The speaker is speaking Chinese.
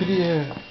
Привет.